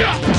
Yeah!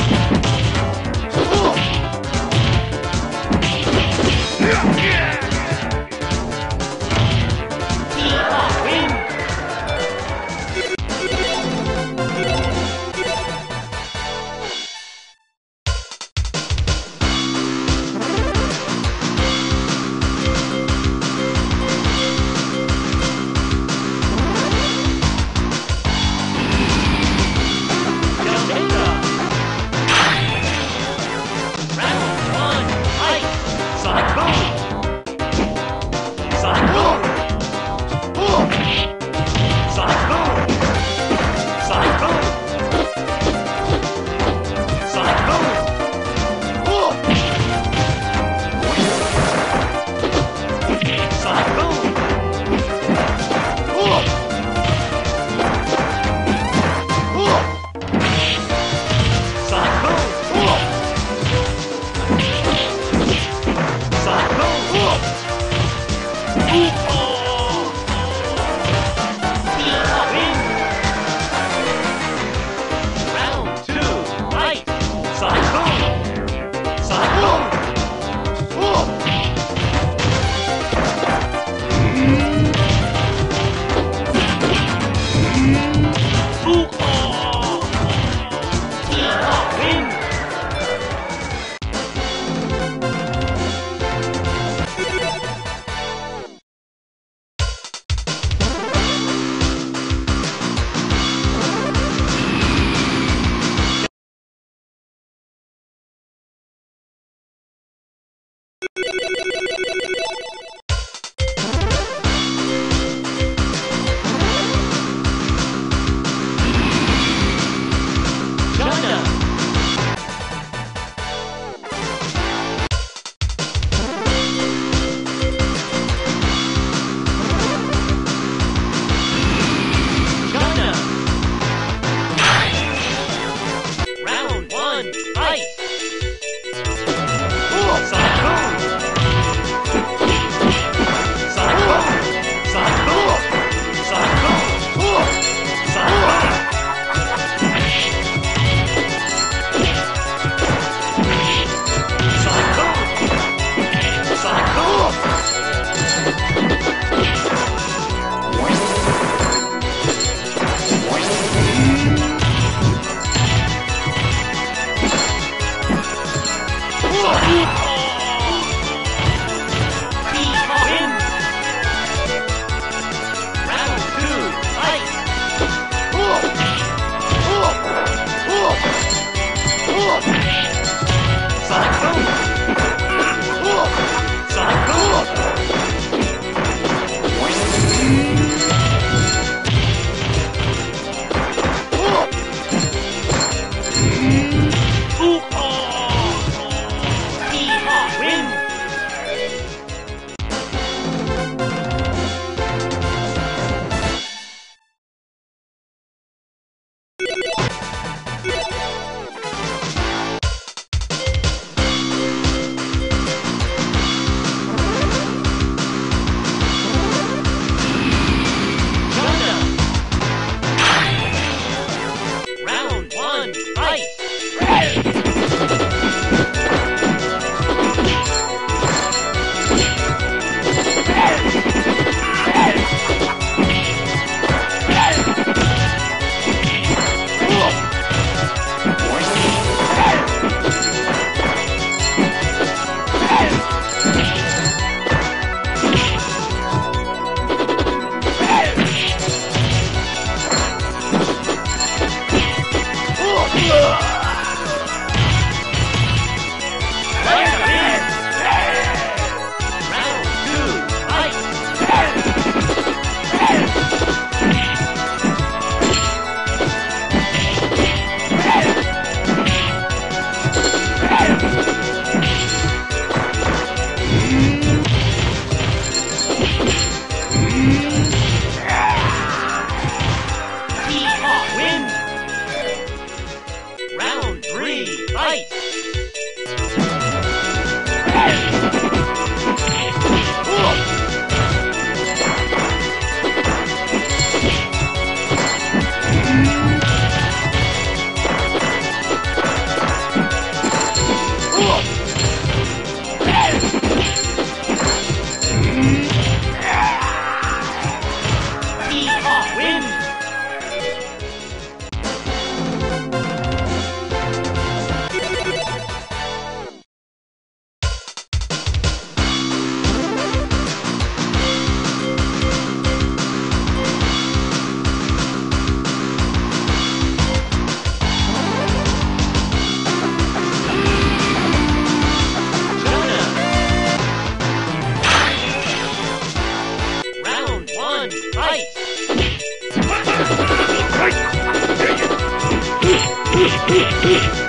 Huh?